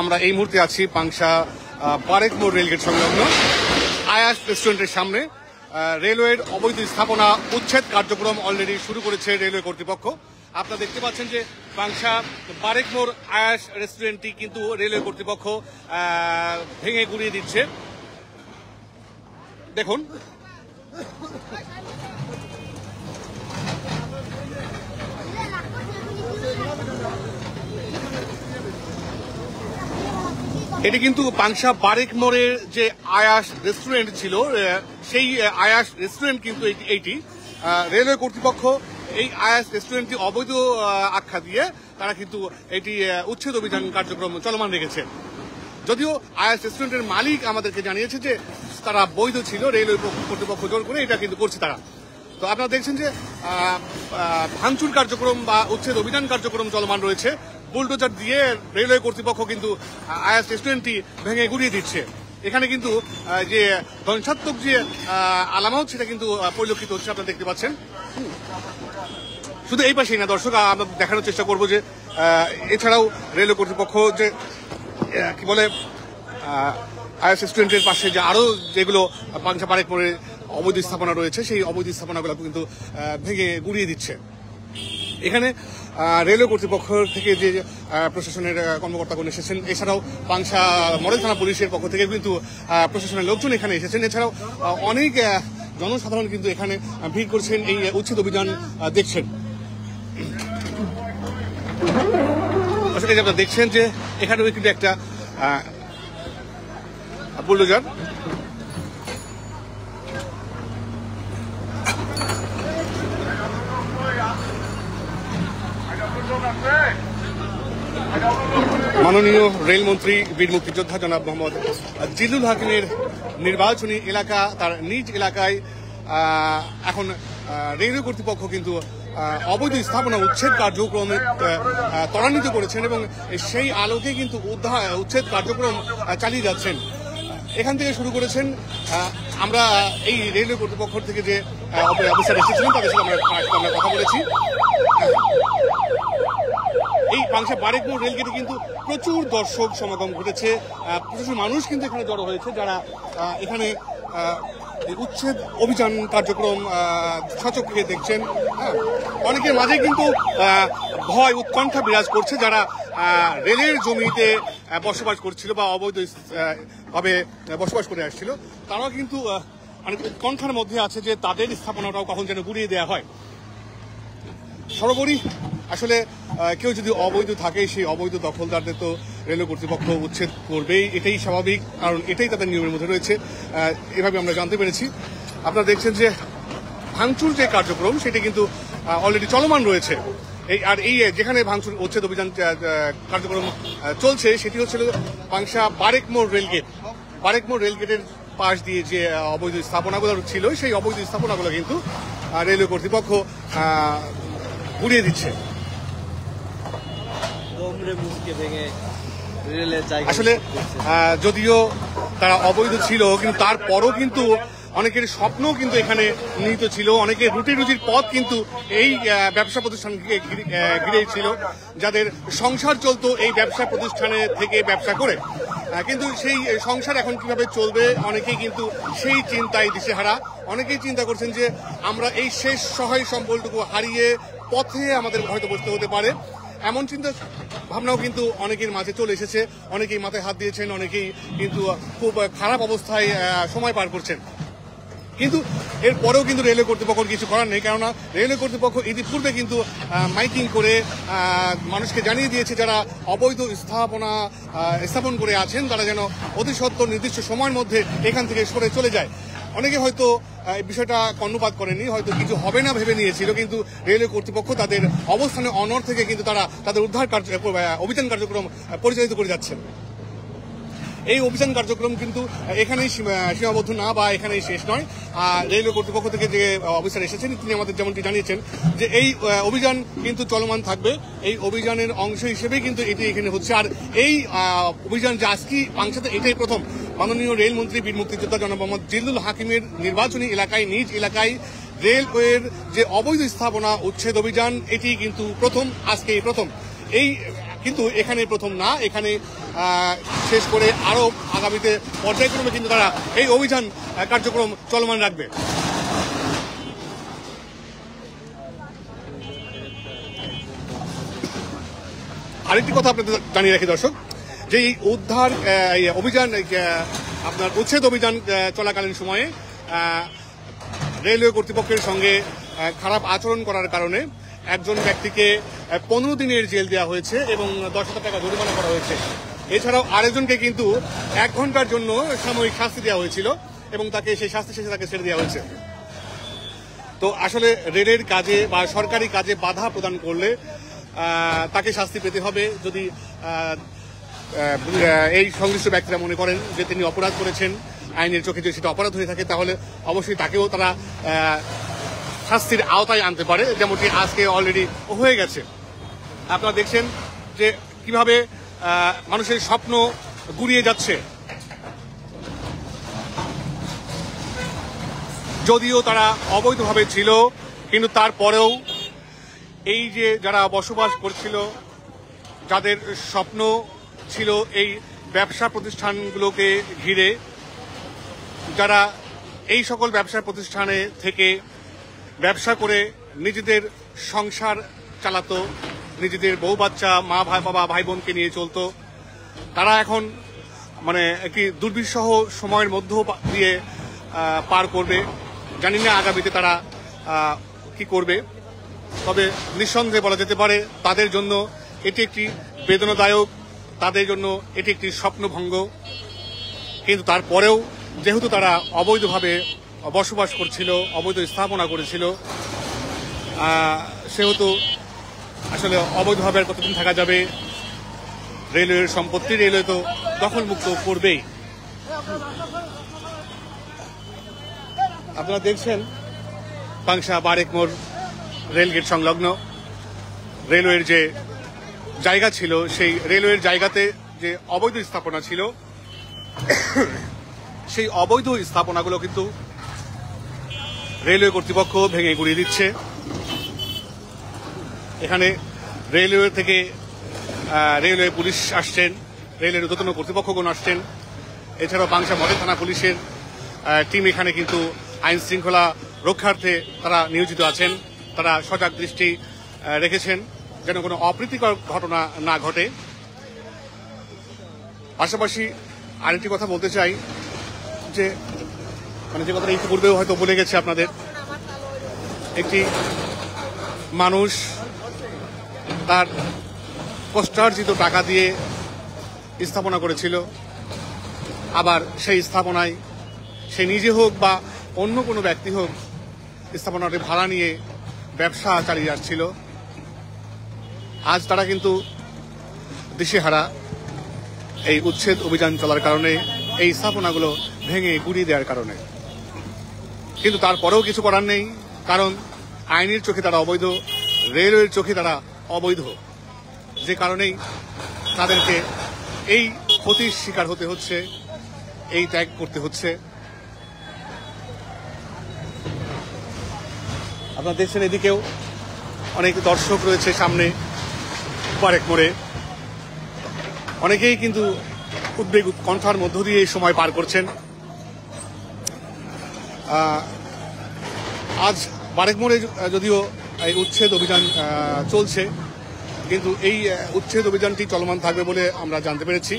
আমরা এই মুহূর্তে আছি পাংশা বারেক মোড় রেলগেট সংলগ্ন আয়াস রেস্টুরেন্টের সামনে। রেলওয়ের অবৈধ স্থাপনা উচ্ছেদ কার্যক্রম অলরেডি শুরু করেছে রেলওয়ে কর্তৃপক্ষ। আপনারা দেখতে পাচ্ছেন যে পাংশা বারেক মোড় আয়াস রেস্টুরেন্টটি কিন্তু রেলওয়ে কর্তৃপক্ষ ভেঙে গুড়িয়ে দিচ্ছে। দেখুন। এটি কিন্তু পাংশা বারেক মোড়ের যে আয়াস রেস্টুরেন্ট ছিল সেই আয়াস রেস্টুরেন্ট কিন্তু এইটি রেলওয়ে কর্তৃপক্ষ এই আয়াস রেস্টুরেন্টটি অবৈধ আখ্যা দিয়ে তারা কিন্তু এটি উচ্ছেদ অভিযান কার্যক্রম চলমান রেখেছে। যদিও আয়াস রেস্টুরেন্টের মালিক আমাদেরকে জানিয়েছে যে তারা বৈধ ছিল, রেলওয়ে কর্তৃপক্ষ জোর করে এটা কিন্তু করছে তারা। তো আপনারা দেখছেন যে ভাঙচুর কার্যক্রম বা উচ্ছেদ অভিযান কার্যক্রম চলমান রয়েছে। বুলডোজার দিয়ে রেলওয়ে কর্তৃপক্ষ কিন্তু আয়াস রেস্টুরেন্টটি ভেঙে গুড়িয়ে দিচ্ছে। এখানে কিন্তু যে ধ্বংসাত্মক যে আলামত, সেটা কিন্তু পরিলক্ষিত হচ্ছে, আপনারা দেখতে পাচ্ছেন। শুধু এই পাশেই না, দর্শক আমরা দেখানোর চেষ্টা করব যে এছাড়াও রেলওয়ে কর্তৃপক্ষ যে কি বলে আইএস স্টুডেন্টের পাশে যে আরও যেগুলো পাংশা পারেক মোড়ে অবৈধ স্থাপনা রয়েছে, সেই অবৈধ স্থাপনাগুলো কিন্তু ভেঙে গুড়িয়ে দিচ্ছে। এখানে রেলওয়ে কর্তৃপক্ষ থেকে যে প্রশাসনের কর্মকর্তাগণ এসেছেন, এছাড়াও পাংশা মডেল থানা পুলিশের পক্ষ থেকে কিন্তু প্রশাসনের লোকজন এখানে এসেছেন। এছাড়াও অনেক জনসাধারণ কিন্তু এখানে ভিড় করছেন, এই উচ্ছেদ অভিযান দেখছেন। আসলে আপনারা দেখছেন যে, এখানেও কিন্তু একটা বুলডোজার মাননীয় রেলমন্ত্রী, বীর মুক্তিযোদ্ধা জনাব মোহাম্মদ জিল্লুল হাকিমের নির্বাচনী এলাকা, তার নিজ এলাকায় এখন রেলওয়ে কর্তৃপক্ষ কিন্তু অবৈধ স্থাপনা উচ্ছেদ কার্যক্রমে ত্বরান্বিত করেছেন এবং সেই আলোকে কিন্তু উচ্ছেদ কার্যক্রম চালিয়ে যাচ্ছেন। এখান থেকে শুরু করেছেন আমরা এই রেলওয়ে কর্তৃপক্ষ থেকে যে অফিসার এসেছিলেন, তাদের সাথে আমরা কথা বলেছি। এই পাংশা বারেকপুর রেলগেটে কিন্তু প্রচুর দর্শক সমাগম ঘটেছে। প্রচুর মানুষ কিন্তু এখানে জড়ো হয়েছে যারা এখানে উচ্ছেদ অভিযান কার্যক্রম সচক্ষে দেখছেন। হ্যাঁ। অনেকের মাঝে কিন্তু ভয়, উৎকণ্ঠা বিরাজ করছে যারা রেলের জমিতে বসবাস করছিল বা অবৈধ ভাবে বসবাস করে আসছিল। তারাও কিন্তু অনেক উৎকণ্ঠার মধ্যে আছে যে তাদের স্থাপনাটাও কখন যেন গুড়িয়ে দেওয়া হয়। সর্বোপরি আসলে কেউ যদি অবৈধ থাকে, সেই অবৈধ দখলদারদের তো রেল কর্তৃপক্ষ উচ্ছেদ করবেই। এটাই স্বাভাবিক, কারণ এটাই তাদের নিয়মের মধ্যে রয়েছে। এভাবে আমরা জানতে পেরেছি। আপনারা দেখছেন যে, ভাঙচুর যে কার্যক্রম, সেটি কিন্তু অলরেডি চলমান রয়েছে। এই, আর এই, যেখানে ভাঙচুর, উচ্ছেদ অভিযান কার্যক্রম চলছে, সেটি হচ্ছিল পাংশা বারেকমোড় রেলগেট বারেকমোড় রেলগেটের পাশ দিয়ে যে অবৈধ স্থাপনাগুলো ছিল, সেই অবৈধ স্থাপনাগুলো কিন্তু রেলওয়ে কর্তৃপক্ষ গুড়িয়ে দিচ্ছে। আসলে যদিও তারা অবৈধ ছিল কিন্তু তারপরও কিন্তু অনেকের স্বপ্ন কিন্তু এখানে নিহিত ছিল। অনেকের রুটি রুজির পথ কিন্তু এই ব্যবসা প্রতিষ্ঠানকে ঘিরে- ঘিরেই ছিল যাদের সংসার চলতো এই ব্যবসা প্রতিষ্ঠানে থেকে ব্যবসা করে। কিন্তু সেই সংসার এখন কীভাবে চলবে অনেকেই কিন্তু সেই চিন্তায় দিশেহারা। অনেকেই চিন্তা করছেন যে আমরা এই শেষ সহায় সম্বলটুকু হারিয়ে পথে আমাদের হয়তো বসতে হতে পারে। এমন চিন্তা ভাবনাও কিন্তু অনেকের মাঝে চলে এসেছে। অনেকেই মাথায় হাত দিয়েছেন, অনেকেই কিন্তু খুব খারাপ অবস্থায় সময় পার করছেন। কিন্তু এরপরেও কিন্তু রেলওয়ে কর্তৃপক্ষ কিছু করার নেই। কেননা রেলওয়ে কর্তৃপক্ষ ইতিপূর্বে কিন্তু মাইকিং করে মানুষকে জানিয়ে দিয়েছে, যারা অবৈধ স্থাপনা স্থাপন করে আছেন, তারা যেন অতি সত্ত্বর নির্দিষ্ট সময়ের মধ্যে এখান থেকে সরে চলে যায়। অনেকে হয়তো বিষয়টা কর্ণপাত করেনি, হয়তো কিছু হবে না ভেবে নিয়েছিল, কিন্তু রেলওয়ে কর্তৃপক্ষ তাদের অবস্থানে অনর থেকে কিন্তু তারা তাদের উদ্ধার কার্য অভিযান কার্যক্রম পরিচালিত করে যাচ্ছেন। এই অভিযান কার্যক্রম কিন্তু এখানেই সীমাবদ্ধ না বা এখানেই শেষ নয়। রেলওয়ে কর্তৃপক্ষ থেকে যে অফিসার এসেছেন, তিনি আমাদের যেমনটি জানিয়েছেন যে এই অভিযান কিন্তু চলমান থাকবে। এই অভিযানের অংশ হিসেবেই কিন্তু এটি এখানে হচ্ছে। আর এই অভিযান যে আজকে পাংশাতে এটাই প্রথম। মাননীয় রেলমন্ত্রী বীর মুক্তিযোদ্ধা জনাব মোহাম্মদ জিল্লুল হাকিমের নির্বাচনী এলাকায়, নিজ এলাকায় রেলওয়ের যে অবৈধ স্থাপনা, উচ্ছেদ অভিযান, এটি কিন্তু প্রথম আজকে প্রথম। এই কিন্তু এখানে প্রথম না, এখানে শেষ করে আরও আগামীতে পর্যায়ক্রমে কিন্তু তারা এই অভিযান কার্যক্রম চলমান রাখবে। আরেকটি কথা আপনাদের জানিয়ে রাখি দর্শক, যে এই উদ্ধার অভিযান আপনার উচ্ছেদ অভিযান চলাকালীন সময়ে রেলওয়ে কর্তৃপক্ষের সঙ্গে খারাপ আচরণ করার কারণে একজন ব্যক্তিকে পনেরো দিনের জেল দেওয়া হয়েছে এবং দশ হাজার টাকা জরিমানা করা হয়েছে। এছাড়াও আরেকজনকে কিন্তু এক ঘণ্টার জন্য সাময়িক শাস্তি দেওয়া হয়েছিল এবং তাকে সেই শাস্তি শেষে তাকে ছেড়ে দেওয়া হয়েছে। তো আসলে রেলের কাজে বা সরকারি কাজে বাধা প্রদান করলে তাকে শাস্তি পেতে হবে যদি এই সংশ্লিষ্ট ব্যক্তিরা মনে করেন যে তিনি অপরাধ করেছেন, আইনের চোখে যদি সেটা অপরাধ হয়ে থাকে, তাহলে অবশ্যই তাকেও তারা শাস্তির আওতায় আনতে পারে, যেমনটি আজকে অলরেডি হয়ে গেছে। আপনারা দেখছেন যে কীভাবে মানুষের স্বপ্ন গুড়িয়ে যাচ্ছে। যদিও তারা অবৈধভাবে ছিল, কিন্তু তারপরেও এই যে যারা বসবাস করছিল, যাদের স্বপ্ন ছিল এই ব্যবসা প্রতিষ্ঠানগুলোকে ঘিরে, যারা এই সকল ব্যবসা প্রতিষ্ঠানে থেকে ব্যবসা করে নিজেদের সংসার চালাতো, নিজেদের বউ বাচ্চা, মা ভাই, বাবা, ভাই বোনকে নিয়ে চলতো। তারা এখন মানে একটি দুর্বিষহ সময়ের মধ্য দিয়ে পার করবে। জানি না আগামীতে তারা কি করবে। তবে নিঃসন্দেহে বলা যেতে পারে, তাদের জন্য এটি একটি বেদনাদায়ক, তাদের জন্য এটি একটি স্বপ্নভঙ্গ। কিন্তু তারপরেও যেহেতু তারা অবৈধভাবে বসবাস করছিল, অবৈধ স্থাপনা করেছিল। সেহেতু আসলে অবৈধভাবে আর কতদিন থাকা যাবে? রেলওয়ের সম্পত্তি, রেলওয়ে তো দখলমুক্ত করবেই। আপনারা দেখছেন পাংশা বারেক বারেকমোর রেলগেট সংলগ্ন। রেলওয়ের যে জায়গা ছিল, সেই রেলওয়ের জায়গাতে যে অবৈধ স্থাপনা ছিল, সেই অবৈধ স্থাপনাগুলো কিন্তু রেলওয়ে কর্তৃপক্ষ ভেঙে গুড়িয়ে দিচ্ছে। এখানে রেলওয়ে থেকে রেলওয়ে পুলিশ আসছেন রেলের ঊর্ধ্বতন কর্তৃপক্ষগণ আসছেন। এছাড়াও বাংশা মডেল থানা পুলিশের টিম এখানে কিন্তু আইন শৃঙ্খলা রক্ষার্থে তারা নিয়োজিত আছেন। তারা সজাগ দৃষ্টি রেখেছেন যেন কোনো অপ্রীতিকর ঘটনা না ঘটে। পাশাপাশি আরেকটি কথা বলতে চাই যে মানে যে কথাটা ইতিপূর্বেও হয়তো বলে গেছে আপনাদের, একটি মানুষ তার কষ্টার্জিত টাকা দিয়ে স্থাপনা করেছিল, আবার সেই স্থাপনায় সে নিজে হোক বা অন্য কোনো ব্যক্তি হোক স্থাপনাটি ভাড়া নিয়ে ব্যবসা চালিয়ে যাচ্ছিল। আজ তারা কিন্তু দিশেহারা। এই উচ্ছেদ অভিযান চলার কারণে এই স্থাপনাগুলো ভেঙে গুড়িয়ে দেওয়ার কারণে। কিন্তু তারপরেও কিছু করার নেই, কারণ আইনের চোখে তারা অবৈধ, রেলওয়ের চোখে তারা অবৈধ। যে কারণেই তাদেরকে এই ক্ষতির শিকার হতে হচ্ছে, এই ত্যাগ করতে হচ্ছে। আপনারা দেখছেন এদিকেও অনেক দর্শক রয়েছে সামনে বারেক মোড়ে। অনেকেই কিন্তু উদ্বেগ, উৎকণ্ঠার মধ্য দিয়ে এই সময় পার করছেন। আজ বারেক মোড়ে যদিও এই উচ্ছেদ অভিযান চলছে, কিন্তু এই উচ্ছেদ অভিযানটি চলমান থাকবে বলে আমরা জানতে পেরেছি।